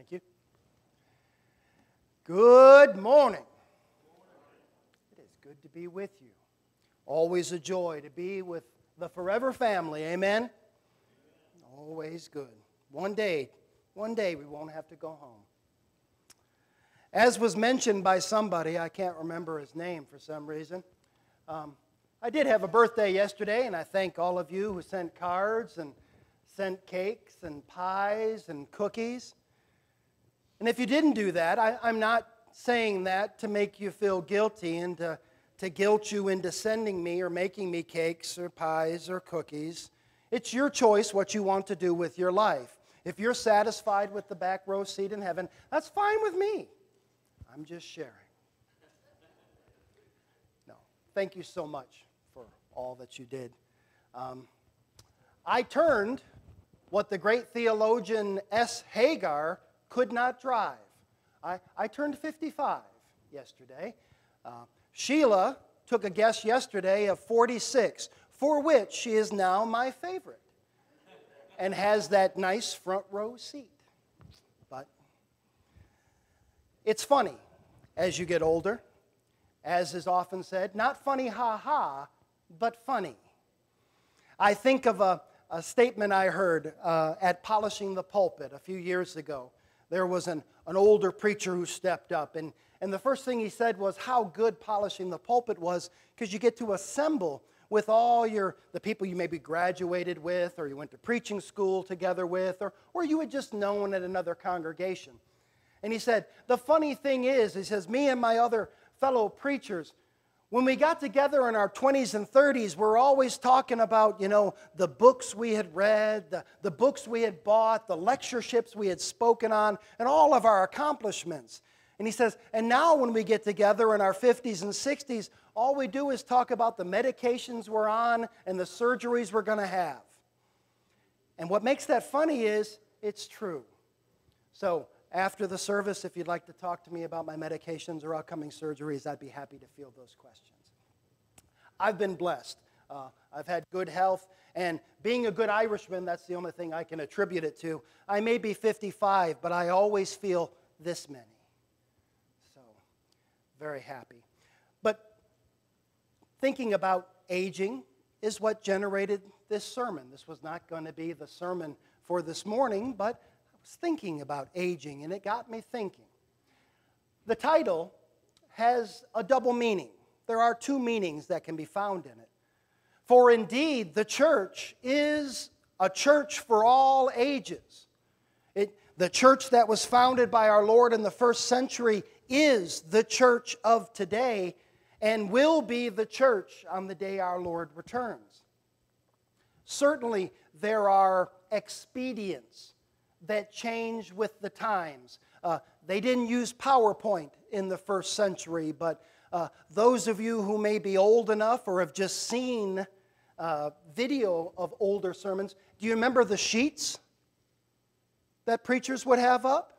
Thank you. Good morning. It is good to be with you. Always a joy to be with the forever family. Amen. Always good. One day, one day we won't have to go home. As was mentioned by somebody, I can't remember his name for some reason. Um, I did have a birthday yesterday, and I thank all of you who sent cards and sent cakes and pies and cookies. And if you didn't do that, I, am not saying that to make you feel guilty and to, to guilt you into sending me or making me cakes or pies or cookies. It's your choice what you want to do with your life. If you're satisfied with the back row seat in heaven, that's fine with me. I'm just sharing. No, thank you so much for all that you did. Um, I turned what the great theologian S. Hagar could not drive. I, I turned 55 yesterday. Uh, Sheila took a guess yesterday of 46, for which she is now my favorite and has that nice front row seat. But it's funny as you get older, as is often said, not funny ha ha, but funny. I think of a, a statement I heard uh, at Polishing the Pulpit a few years ago. There was an, an older preacher who stepped up, and, and the first thing he said was how good polishing the pulpit was because you get to assemble with all your the people you maybe graduated with or you went to preaching school together with or, or you had just known at another congregation. And he said the funny thing is he says me and my other fellow preachers when we got together in our 20s and 30s, we're always talking about, you know, the books we had read, the, the books we had bought, the lectureships we had spoken on, and all of our accomplishments. And he says, and now when we get together in our 50s and 60s, all we do is talk about the medications we're on and the surgeries we're going to have. And what makes that funny is it's true. So after the service, if you'd like to talk to me about my medications or upcoming surgeries, I'd be happy to field those questions. I've been blessed. Uh, I've had good health, and being a good Irishman, that's the only thing I can attribute it to. I may be 55, but I always feel this many. So, very happy. But thinking about aging is what generated this sermon. This was not going to be the sermon for this morning, but was thinking about aging, and it got me thinking. The title has a double meaning. There are two meanings that can be found in it. For indeed, the church is a church for all ages. It, the church that was founded by our Lord in the first century is the church of today and will be the church on the day our Lord returns. Certainly, there are expedients that change with the times. Uh, they didn't use PowerPoint in the first century, but uh, those of you who may be old enough or have just seen uh, video of older sermons, do you remember the sheets that preachers would have up?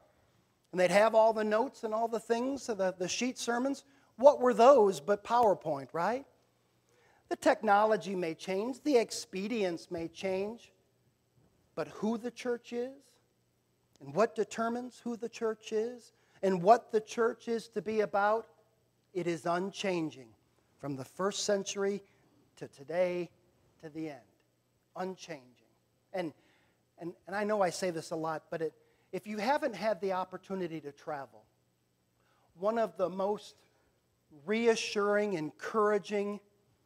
And they'd have all the notes and all the things, the, the sheet sermons. What were those but PowerPoint, right? The technology may change, the expedience may change, but who the church is, and what determines who the church is and what the church is to be about, it is unchanging from the first century to today to the end. Unchanging. And, and, and I know I say this a lot, but it, if you haven't had the opportunity to travel, one of the most reassuring, encouraging,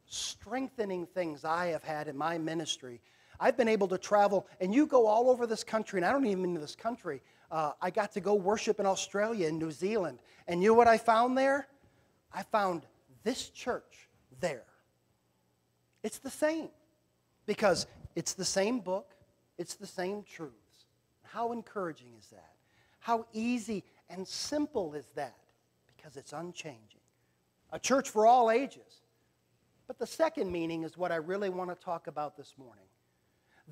strengthening things I have had in my ministry I've been able to travel, and you go all over this country, and I don't even mean this country. Uh, I got to go worship in Australia and New Zealand. And you know what I found there? I found this church there. It's the same because it's the same book, it's the same truths. How encouraging is that? How easy and simple is that? Because it's unchanging. A church for all ages. But the second meaning is what I really want to talk about this morning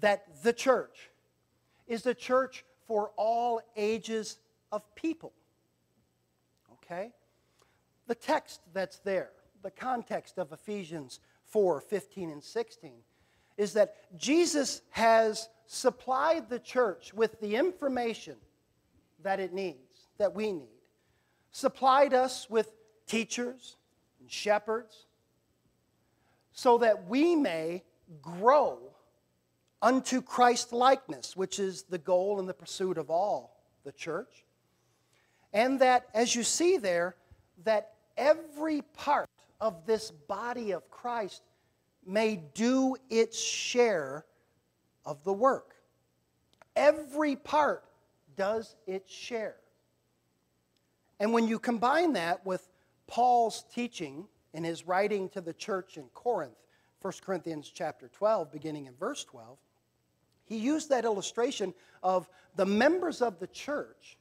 that the church is a church for all ages of people. Okay? The text that's there, the context of Ephesians 4 15 and 16, is that Jesus has supplied the church with the information that it needs, that we need, supplied us with teachers and shepherds, so that we may grow unto Christ likeness, which is the goal and the pursuit of all the church. And that, as you see there, that every part of this body of Christ may do its share of the work. Every part does its share. And when you combine that with Paul's teaching in his writing to the church in Corinth, 1 Corinthians chapter 12, beginning in verse 12, he used that illustration of the members of the church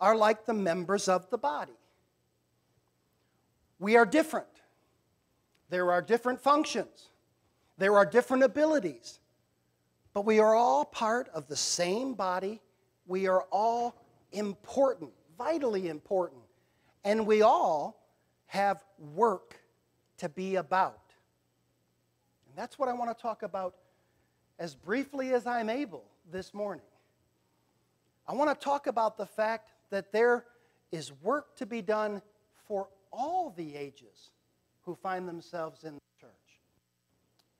are like the members of the body. We are different. There are different functions. There are different abilities. But we are all part of the same body. We are all important, vitally important. And we all have work to be about. And that's what I want to talk about as briefly as I'm able this morning. I want to talk about the fact that there is work to be done for all the ages who find themselves in the church.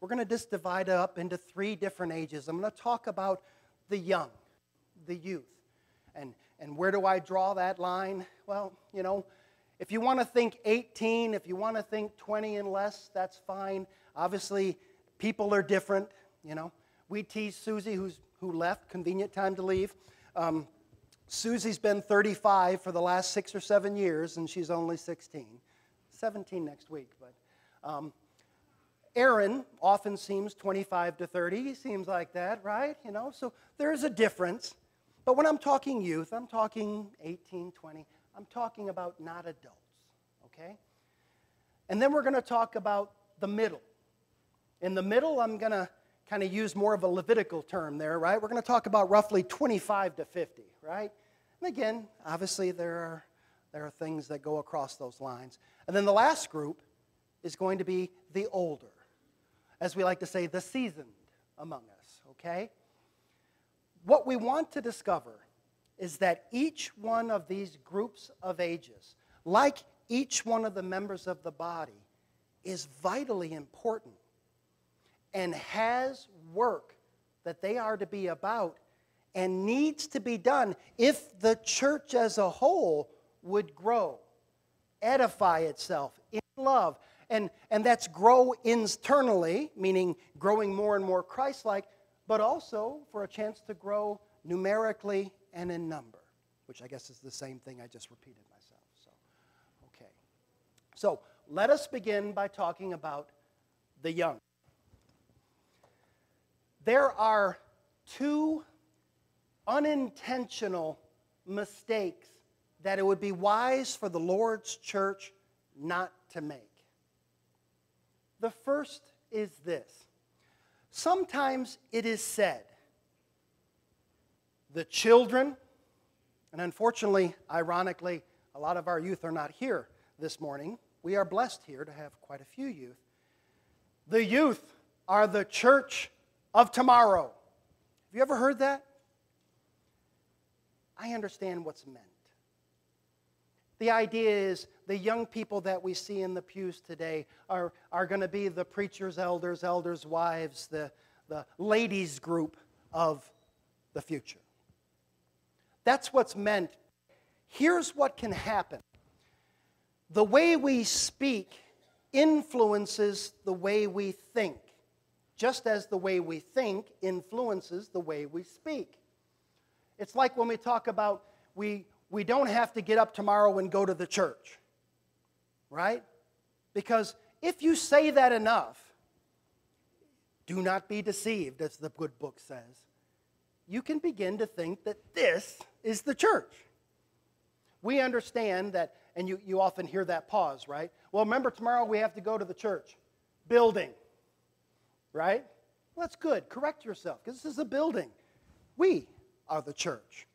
We're going to just divide it up into three different ages. I'm going to talk about the young, the youth. And, and where do I draw that line? Well, you know, if you want to think 18, if you want to think 20 and less, that's fine. Obviously, people are different, you know. We tease Susie, who's, who left, convenient time to leave. Um, Susie's been 35 for the last six or seven years, and she's only 16. 17 next week, but. Um, Aaron often seems 25 to 30. He seems like that, right? You know, so there's a difference. But when I'm talking youth, I'm talking 18, 20. I'm talking about not adults, okay? And then we're going to talk about the middle. In the middle, I'm going to kind of use more of a Levitical term there, right? We're going to talk about roughly 25 to 50, right? And again, obviously, there are, there are things that go across those lines. And then the last group is going to be the older, as we like to say, the seasoned among us, okay? What we want to discover is that each one of these groups of ages, like each one of the members of the body, is vitally important and has work that they are to be about and needs to be done if the church as a whole would grow, edify itself in love. And, and that's grow internally, meaning growing more and more Christ like, but also for a chance to grow numerically and in number, which I guess is the same thing I just repeated myself. So, okay. So let us begin by talking about the young there are two unintentional mistakes that it would be wise for the Lord's church not to make. The first is this sometimes it is said, the children, and unfortunately, ironically, a lot of our youth are not here this morning. We are blessed here to have quite a few youth. The youth are the church of tomorrow. Have you ever heard that? I understand what's meant. The idea is the young people that we see in the pews today are, are going to be the preachers, elders, elders' wives, the, the ladies' group of the future. That's what's meant. Here's what can happen the way we speak influences the way we think just as the way we think influences the way we speak. It's like when we talk about we, we don't have to get up tomorrow and go to the church, right? Because if you say that enough, do not be deceived, as the good book says, you can begin to think that this is the church. We understand that, and you, you often hear that pause, right? Well, remember, tomorrow we have to go to the church building right? Well, that's good. Correct yourself because this is a building. We are the church.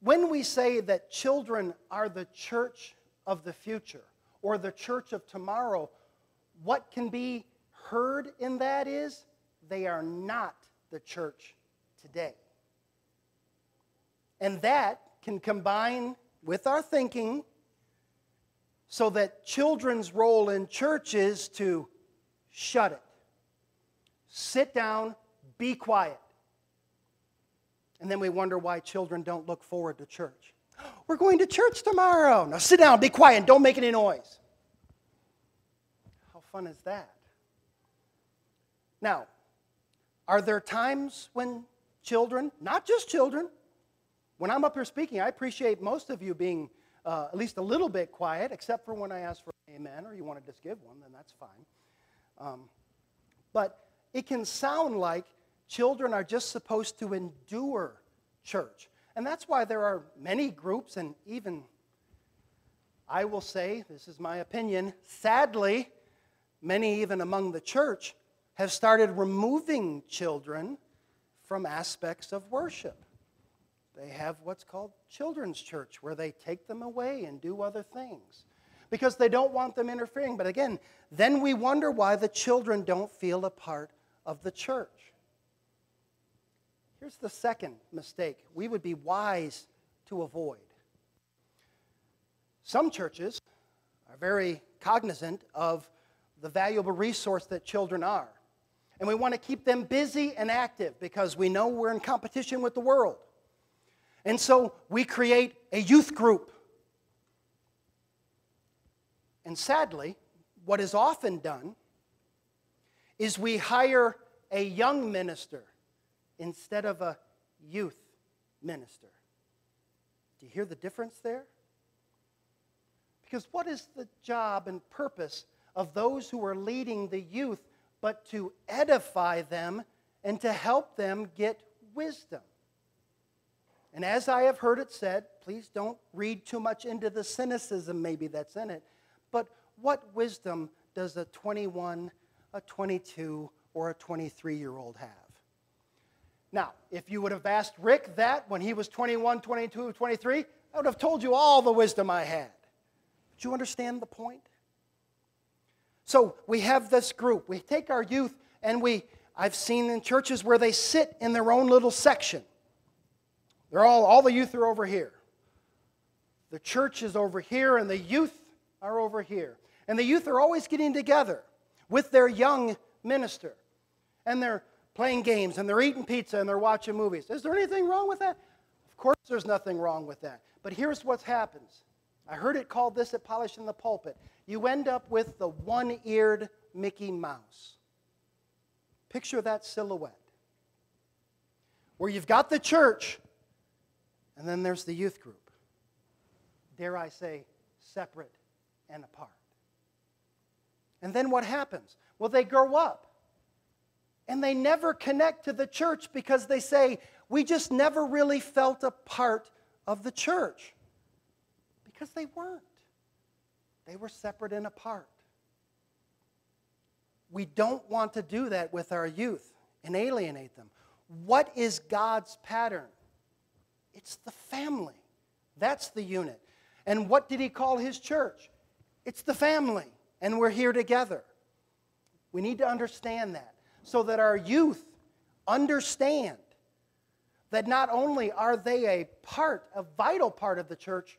When we say that children are the church of the future or the church of tomorrow, what can be heard in that is they are not the church today. And that can combine with our thinking so that children's role in church is to shut it, sit down, be quiet. And then we wonder why children don't look forward to church. We're going to church tomorrow. Now sit down, be quiet, and don't make any noise. How fun is that? Now, are there times when children, not just children, when I'm up here speaking, I appreciate most of you being uh, at least a little bit quiet, except for when I ask for amen or you want to just give one, then that's fine. Um, but it can sound like children are just supposed to endure church. And that's why there are many groups, and even, I will say, this is my opinion, sadly, many even among the church have started removing children from aspects of worship. They have what's called children's church, where they take them away and do other things because they don't want them interfering. But again, then we wonder why the children don't feel a part of the church. Here's the second mistake we would be wise to avoid. Some churches are very cognizant of the valuable resource that children are. And we want to keep them busy and active because we know we're in competition with the world. And so we create a youth group. And sadly, what is often done is we hire a young minister instead of a youth minister. Do you hear the difference there? Because what is the job and purpose of those who are leading the youth but to edify them and to help them get wisdom? And as I have heard it said, please don't read too much into the cynicism maybe that's in it, but what wisdom does a 21, a 22, or a 23 year old have? Now, if you would have asked Rick that when he was 21, 22, 23, I would have told you all the wisdom I had. Do you understand the point? So we have this group. We take our youth and we, I've seen in churches where they sit in their own little section. They're all, all the youth are over here. The church is over here and the youth are over here. And the youth are always getting together with their young minister. And they're playing games and they're eating pizza and they're watching movies. Is there anything wrong with that? Of course, there's nothing wrong with that. But here's what happens I heard it called this at Polishing the Pulpit. You end up with the one eared Mickey Mouse. Picture that silhouette. Where you've got the church, and then there's the youth group. Dare I say, separate and apart. And then what happens? Well, they grow up and they never connect to the church because they say, we just never really felt a part of the church. Because they weren't, they were separate and apart. We don't want to do that with our youth and alienate them. What is God's pattern? It's the family. That's the unit. And what did he call his church? It's the family, and we're here together. We need to understand that so that our youth understand that not only are they a part, a vital part of the church,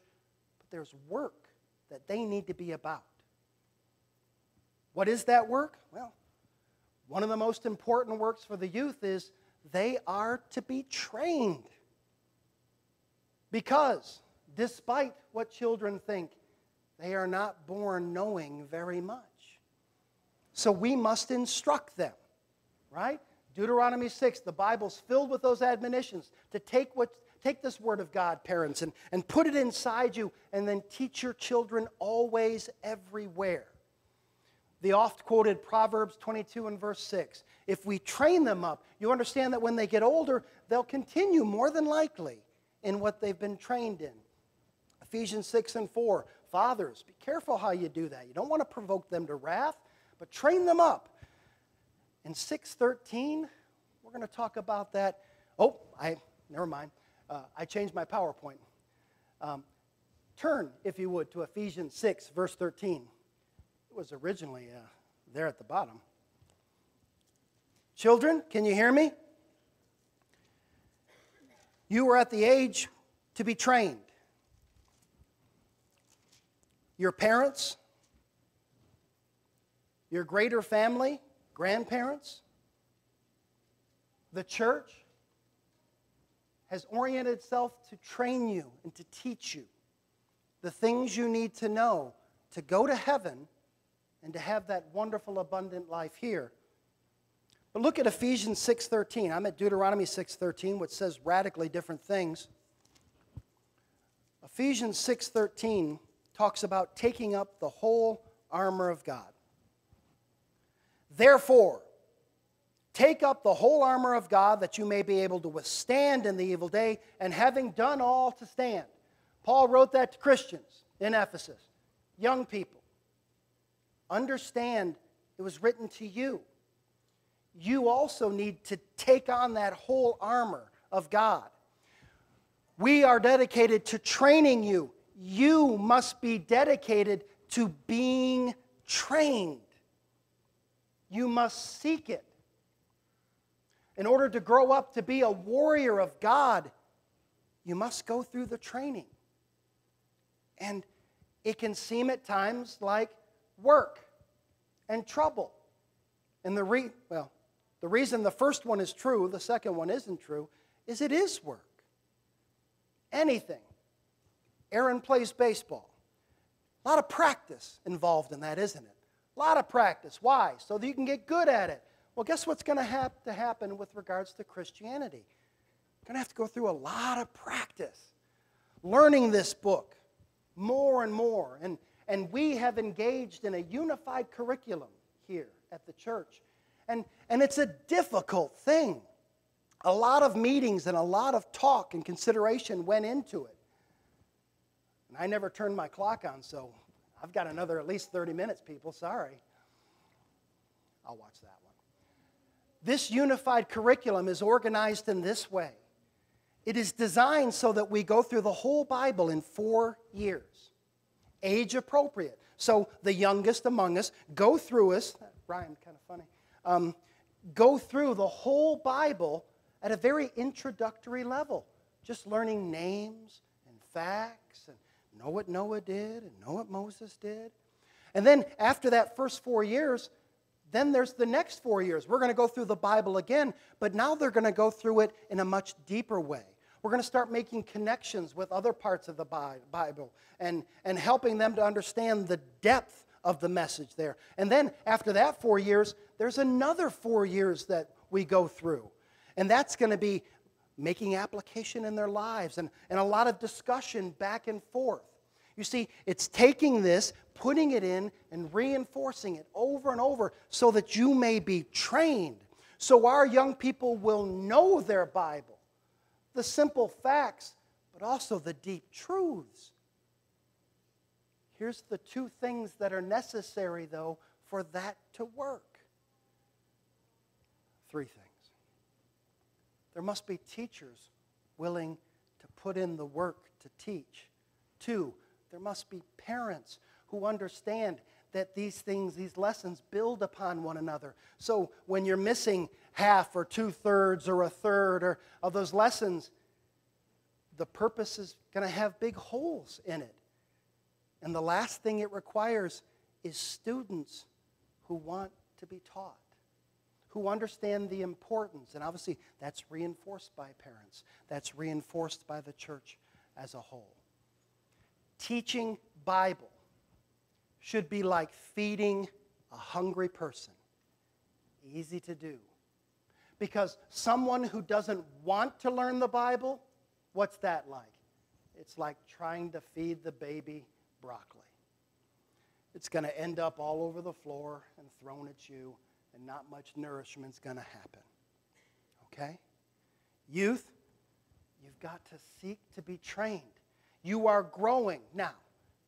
but there's work that they need to be about. What is that work? Well, one of the most important works for the youth is they are to be trained. Because, despite what children think, they are not born knowing very much. So we must instruct them right? Deuteronomy 6, the Bible's filled with those admonitions to take, what, take this word of God, parents, and, and put it inside you and then teach your children always, everywhere. The oft quoted Proverbs 22 and verse 6. If we train them up, you understand that when they get older, they'll continue more than likely in what they've been trained in. Ephesians 6 and 4. Fathers, be careful how you do that. You don't want to provoke them to wrath, but train them up in 613, we're going to talk about that. Oh, I never mind. Uh, I changed my PowerPoint. Um, turn, if you would, to Ephesians 6, verse 13. It was originally uh, there at the bottom. Children, can you hear me? You are at the age to be trained. Your parents, your greater family, grandparents, the church has oriented itself to train you and to teach you the things you need to know to go to heaven and to have that wonderful abundant life here. But look at Ephesians 6:13. I'm at Deuteronomy 6:13 which says radically different things. Ephesians 6:13 talks about taking up the whole armor of God. Therefore, take up the whole armor of God that you may be able to withstand in the evil day, and having done all to stand. Paul wrote that to Christians in Ephesus, young people. Understand it was written to you. You also need to take on that whole armor of God. We are dedicated to training you. You must be dedicated to being trained. You must seek it. In order to grow up to be a warrior of God, you must go through the training. And it can seem at times like work and trouble. And the re- well, the reason the first one is true, the second one isn't true, is it is work. Anything. Aaron plays baseball. A lot of practice involved in that, isn't it? A lot of practice. Why? So that you can get good at it. Well, guess what's going to have to happen with regards to Christianity? You're going to have to go through a lot of practice. Learning this book more and more. And, and we have engaged in a unified curriculum here at the church. And, and it's a difficult thing. A lot of meetings and a lot of talk and consideration went into it. And I never turned my clock on, so I've got another at least 30 minutes, people. Sorry. I'll watch that one. This unified curriculum is organized in this way it is designed so that we go through the whole Bible in four years, age appropriate. So the youngest among us go through us, Brian, kind of funny, um, go through the whole Bible at a very introductory level, just learning names and facts and know what Noah did and know what Moses did. And then after that first four years, then there's the next four years. We're going to go through the Bible again, but now they're going to go through it in a much deeper way. We're going to start making connections with other parts of the Bible and, and helping them to understand the depth of the message there. And then after that four years, there's another four years that we go through. And that's going to be making application in their lives and, and a lot of discussion back and forth. You see, it's taking this, putting it in, and reinforcing it over and over so that you may be trained. So our young people will know their Bible, the simple facts, but also the deep truths. Here's the two things that are necessary, though, for that to work. Three things. There must be teachers willing to put in the work to teach. Two, there must be parents who understand that these things, these lessons build upon one another. So when you're missing half or two thirds or a third or of those lessons, the purpose is going to have big holes in it. And the last thing it requires is students who want to be taught, who understand the importance. And obviously, that's reinforced by parents, that's reinforced by the church as a whole teaching Bible should be like feeding a hungry person. Easy to do. Because someone who doesn't want to learn the Bible, what's that like? It's like trying to feed the baby broccoli. It's going to end up all over the floor and thrown at you, and not much nourishment's going to happen. Okay? Youth, you've got to seek to be trained. You are growing. Now,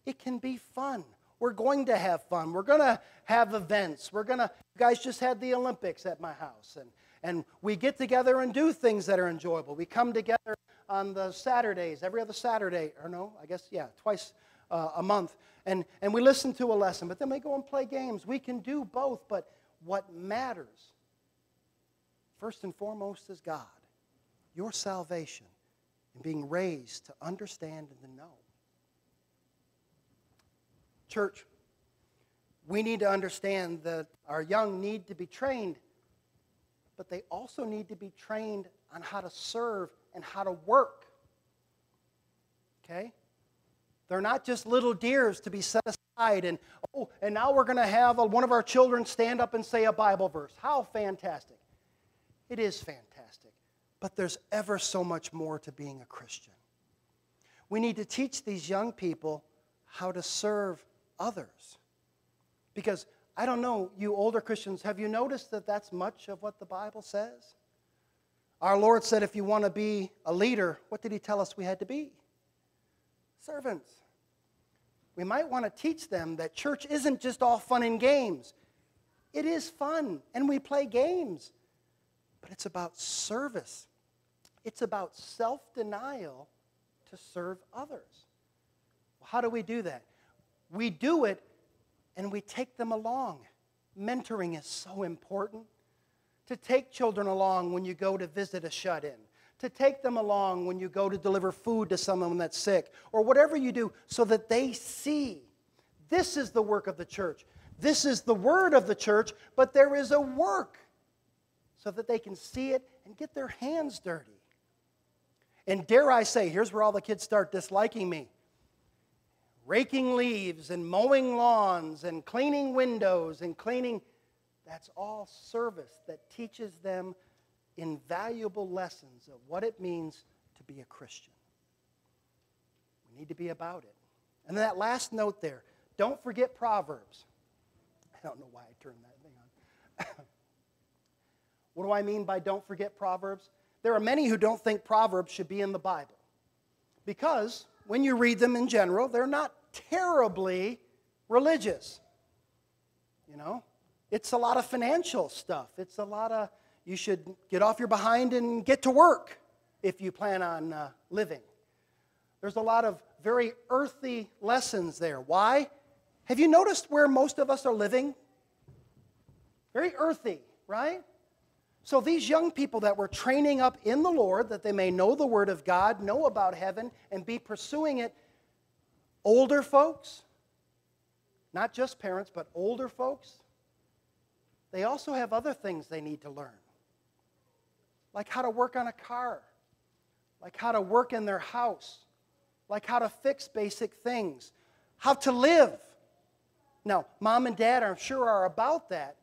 it can be fun. We're going to have fun. We're going to have events. We're going to, you guys just had the Olympics at my house, and, and we get together and do things that are enjoyable. We come together on the Saturdays, every other Saturday, or no, I guess, yeah, twice uh, a month, and, and we listen to a lesson, but then we go and play games. We can do both, but what matters, first and foremost, is God, your salvation, and being raised to understand and to know. Church, we need to understand that our young need to be trained, but they also need to be trained on how to serve and how to work. Okay? They're not just little dears to be set aside and, oh, and now we're going to have a, one of our children stand up and say a Bible verse. How fantastic. It is fantastic. But there's ever so much more to being a Christian. We need to teach these young people how to serve others. Because I don't know, you older Christians, have you noticed that that's much of what the Bible says? Our Lord said if you want to be a leader, what did He tell us we had to be? Servants. We might want to teach them that church isn't just all fun and games. It is fun, and we play games, but it's about service. It's about self denial to serve others. How do we do that? We do it and we take them along. Mentoring is so important. To take children along when you go to visit a shut in, to take them along when you go to deliver food to someone that's sick, or whatever you do, so that they see this is the work of the church. This is the word of the church, but there is a work so that they can see it and get their hands dirty. And dare I say, here's where all the kids start disliking me raking leaves and mowing lawns and cleaning windows and cleaning. That's all service that teaches them invaluable lessons of what it means to be a Christian. We need to be about it. And then that last note there don't forget Proverbs. I don't know why I turned that thing on. what do I mean by don't forget Proverbs? There are many who don't think Proverbs should be in the Bible because when you read them in general, they're not terribly religious. You know, it's a lot of financial stuff. It's a lot of, you should get off your behind and get to work if you plan on uh, living. There's a lot of very earthy lessons there. Why? Have you noticed where most of us are living? Very earthy, right? So, these young people that we're training up in the Lord, that they may know the Word of God, know about heaven, and be pursuing it, older folks, not just parents, but older folks, they also have other things they need to learn, like how to work on a car, like how to work in their house, like how to fix basic things, how to live. Now, mom and dad, I'm sure, are about that,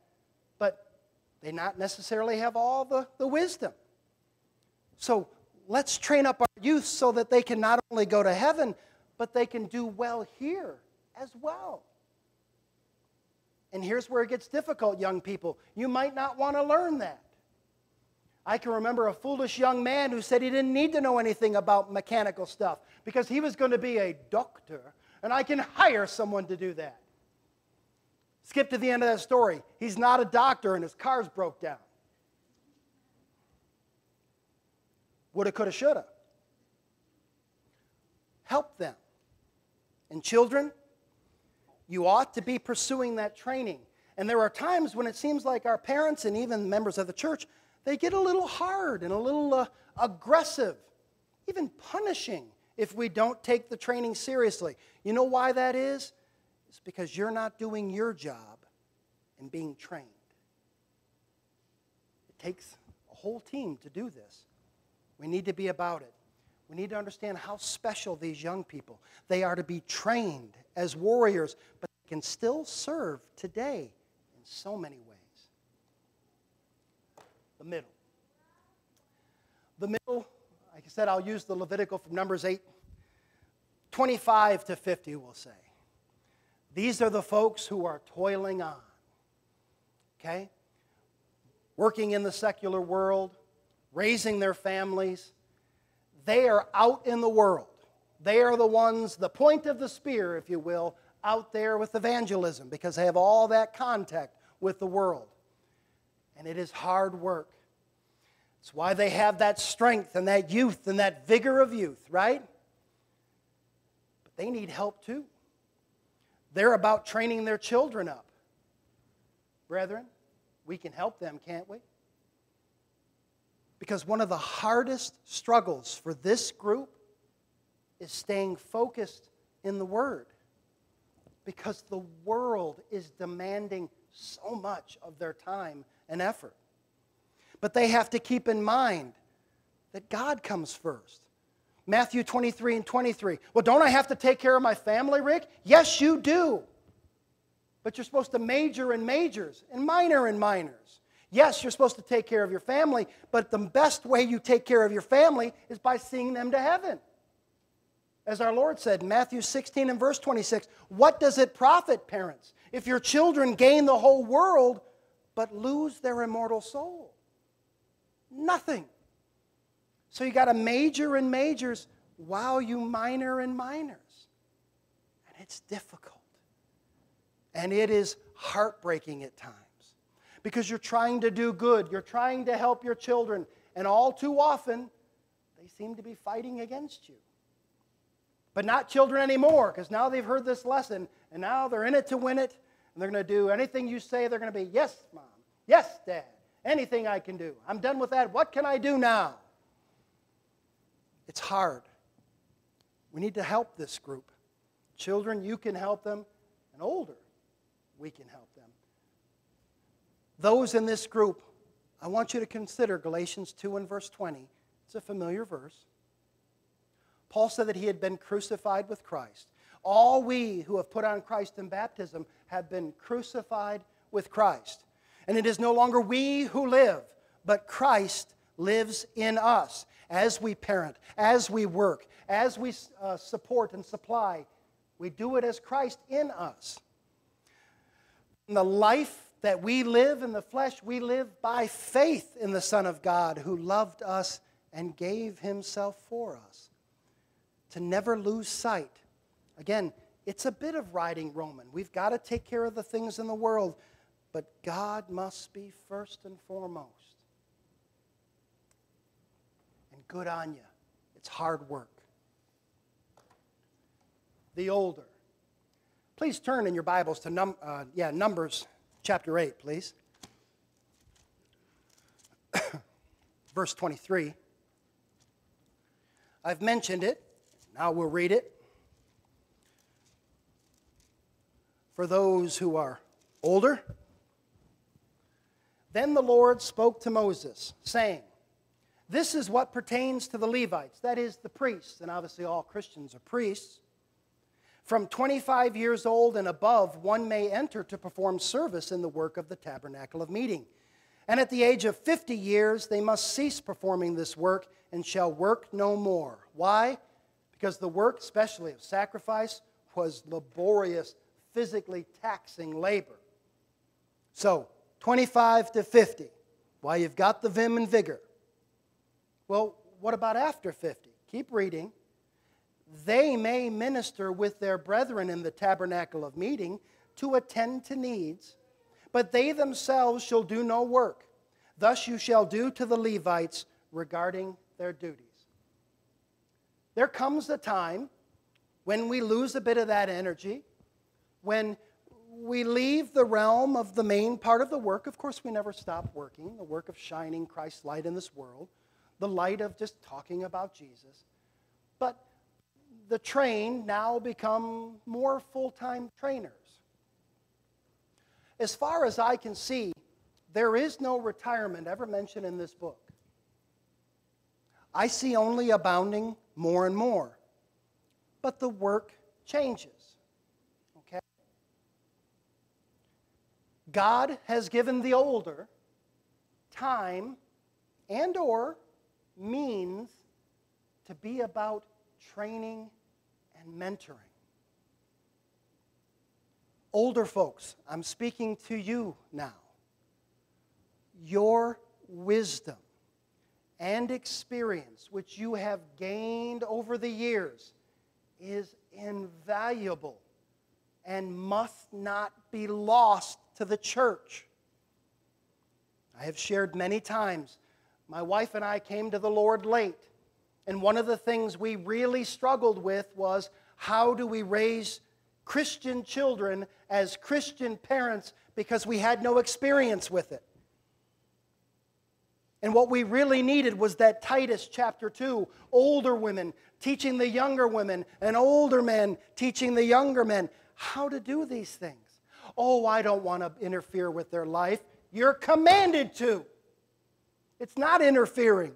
they not necessarily have all the, the wisdom. So let's train up our youth so that they can not only go to heaven, but they can do well here as well. And here's where it gets difficult, young people. You might not want to learn that. I can remember a foolish young man who said he didn't need to know anything about mechanical stuff because he was going to be a doctor, and I can hire someone to do that. Skip to the end of that story. He's not a doctor and his car's broke down. Woulda, coulda, shoulda. Help them. And children, you ought to be pursuing that training. And there are times when it seems like our parents and even members of the church, they get a little hard and a little uh, aggressive, even punishing if we don't take the training seriously. You know why that is? It's because you're not doing your job and being trained. It takes a whole team to do this. We need to be about it. We need to understand how special these young people. They are to be trained as warriors, but they can still serve today in so many ways. The middle. The middle, like I said, I'll use the Levitical from Numbers 8, 25 to 50, we'll say. These are the folks who are toiling on, okay? Working in the secular world, raising their families. They are out in the world. They are the ones, the point of the spear, if you will, out there with evangelism because they have all that contact with the world. And it is hard work. It's why they have that strength and that youth and that vigor of youth, right? But they need help too. They're about training their children up. Brethren, we can help them, can't we? Because one of the hardest struggles for this group is staying focused in the Word. Because the world is demanding so much of their time and effort. But they have to keep in mind that God comes first. Matthew 23 and 23. Well, don't I have to take care of my family, Rick? Yes, you do. But you're supposed to major in majors and minor in minors. Yes, you're supposed to take care of your family, but the best way you take care of your family is by seeing them to heaven. As our Lord said in Matthew 16 and verse 26, what does it profit, parents, if your children gain the whole world but lose their immortal soul? Nothing. So you got to major in majors while you minor in minors. And it's difficult. And it is heartbreaking at times because you're trying to do good, you're trying to help your children, and all too often, they seem to be fighting against you. But not children anymore because now they've heard this lesson and now they're in it to win it and they're going to do anything you say. They're going to be, Yes, mom. Yes, dad. Anything I can do. I'm done with that. What can I do now? It's hard. We need to help this group. Children, you can help them, and older, we can help them. Those in this group, I want you to consider Galatians 2 and verse 20. It's a familiar verse. Paul said that he had been crucified with Christ. All we who have put on Christ in baptism have been crucified with Christ. And it is no longer we who live, but Christ lives in us as we parent, as we work, as we uh, support and supply. We do it as Christ in us. In the life that we live in the flesh, we live by faith in the Son of God who loved us and gave himself for us. To never lose sight. Again, it's a bit of riding Roman. We've got to take care of the things in the world, but God must be first and foremost. And good on you. It's hard work. The older. Please turn in your Bibles to num- uh, yeah, Numbers chapter 8, please. Verse 23. I've mentioned it. Now we'll read it. For those who are older, then the Lord spoke to Moses, saying, This is what pertains to the Levites, that is, the priests, and obviously all Christians are priests. From 25 years old and above, one may enter to perform service in the work of the tabernacle of meeting. And at the age of 50 years, they must cease performing this work and shall work no more. Why? Because the work, especially of sacrifice, was laborious, physically taxing labor. So, 25 to 50. Why, you've got the vim and vigor. Well, what about after 50? Keep reading they may minister with their brethren in the tabernacle of meeting to attend to needs, but they themselves shall do no work. Thus you shall do to the Levites regarding their duties. There comes a time when we lose a bit of that energy, when we leave the realm of the main part of the work. Of course, we never stop working, the work of shining Christ's light in this world, the light of just talking about Jesus. But the trained now become more full time trainers. As far as I can see, there is no retirement ever mentioned in this book. I see only abounding more and more. But the work changes. Okay? God has given the older time and or means to be about training and mentoring. Older folks, I'm speaking to you now. Your wisdom and experience, which you have gained over the years, is invaluable and must not be lost to the church. I have shared many times. My wife and I came to the Lord late. And one of the things we really struggled with was how do we raise Christian children as Christian parents because we had no experience with it. And what we really needed was that Titus chapter 2, older women teaching the younger women, and older men teaching the younger men how to do these things. Oh, I don't want to interfere with their life. You're commanded to. It's not interfering,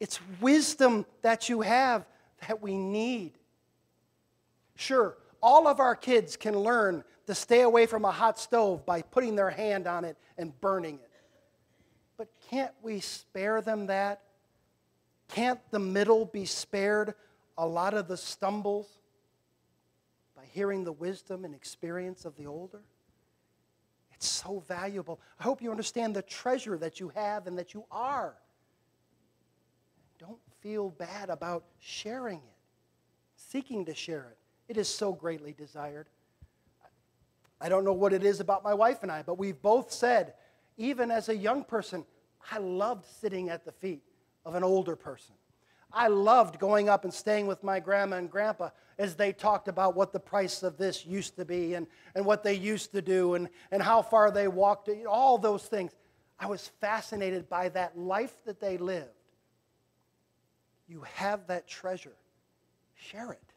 it's wisdom that you have that we need. Sure, all of our kids can learn to stay away from a hot stove by putting their hand on it and burning it. But can't we spare them that? Can't the middle be spared a lot of the stumbles by hearing the wisdom and experience of the older? It's so valuable. I hope you understand the treasure that you have and that you are. Don't feel bad about sharing it, seeking to share it. It is so greatly desired. I don't know what it is about my wife and I, but we've both said, even as a young person, I loved sitting at the feet of an older person. I loved going up and staying with my grandma and grandpa as they talked about what the price of this used to be and, and what they used to do and, and how far they walked, all those things. I was fascinated by that life that they lived. You have that treasure, share it.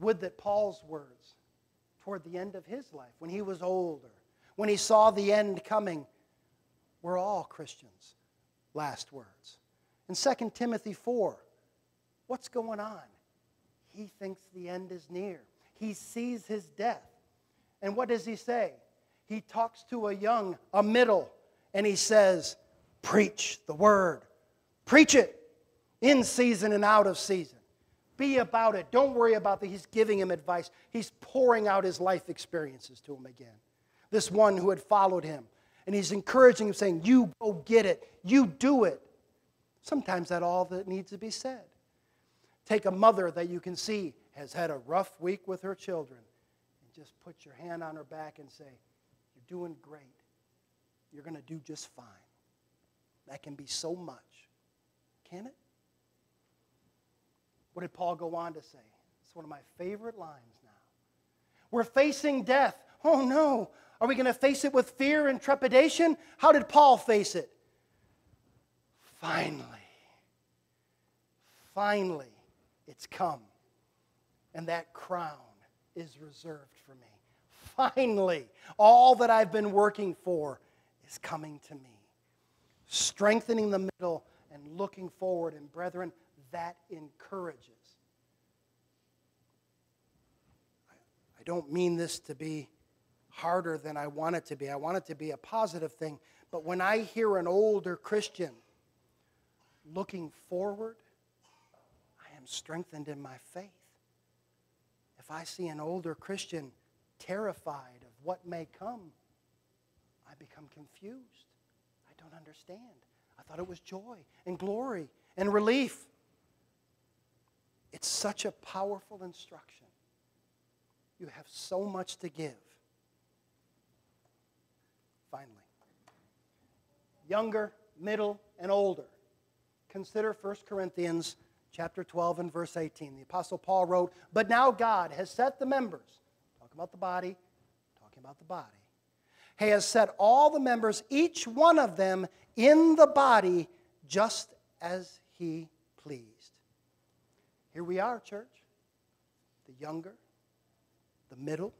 Would that Paul's words toward the end of his life, when he was older, when he saw the end coming, were all Christians' last words. In 2 Timothy 4, what's going on? He thinks the end is near. He sees his death. And what does he say? He talks to a young, a middle, and he says, Preach the word. Preach it in season and out of season. Be about it. Don't worry about that. He's giving him advice. He's pouring out his life experiences to him again. This one who had followed him. And he's encouraging him, saying, You go get it. You do it. Sometimes that's all that needs to be said. Take a mother that you can see has had a rough week with her children and just put your hand on her back and say, You're doing great. You're going to do just fine. That can be so much. Can it? What did Paul go on to say? It's one of my favorite lines now. We're facing death. Oh no. Are we going to face it with fear and trepidation? How did Paul face it? Finally, finally, it's come. And that crown is reserved for me. Finally, all that I've been working for is coming to me. Strengthening the middle and looking forward. And brethren, that encourages. I don't mean this to be harder than I want it to be. I want it to be a positive thing. But when I hear an older Christian looking forward, I am strengthened in my faith. If I see an older Christian terrified of what may come, I become confused. I don't understand. I thought it was joy and glory and relief. It's such a powerful instruction. You have so much to give. Finally, younger, middle, and older. Consider 1 Corinthians chapter 12 and verse 18. The apostle Paul wrote, "But now God has set the members, talking about the body, talking about the body. He has set all the members, each one of them in the body just as he pleased." Here we are, church. The younger, the middle,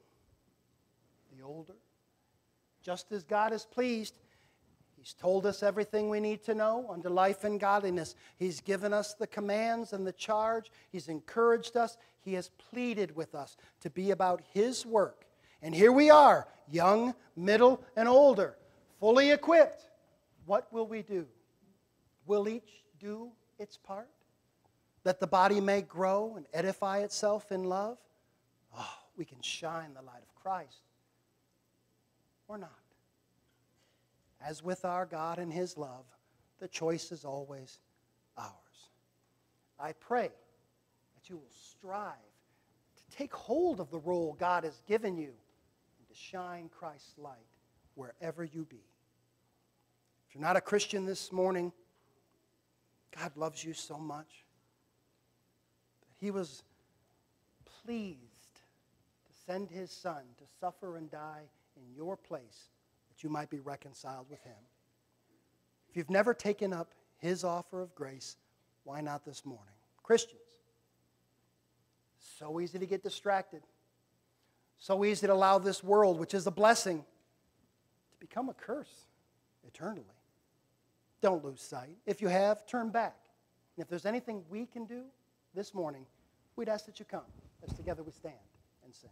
the older. Just as God is pleased, He's told us everything we need to know unto life and godliness. He's given us the commands and the charge. He's encouraged us. He has pleaded with us to be about His work. And here we are, young, middle, and older, fully equipped. What will we do? Will each do its part? that the body may grow and edify itself in love, oh, we can shine the light of Christ or not. As with our God and His love, the choice is always ours. I pray that you will strive to take hold of the role God has given you and to shine Christ's light wherever you be. If you're not a Christian this morning, God loves you so much. That He was pleased to send his son to suffer and die in your place you might be reconciled with him. If you've never taken up his offer of grace, why not this morning? Christians, so easy to get distracted. So easy to allow this world, which is a blessing, to become a curse eternally. Don't lose sight. If you have, turn back. And if there's anything we can do this morning, we'd ask that you come as together we stand and sing.